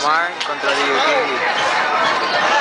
Miramar contra Liu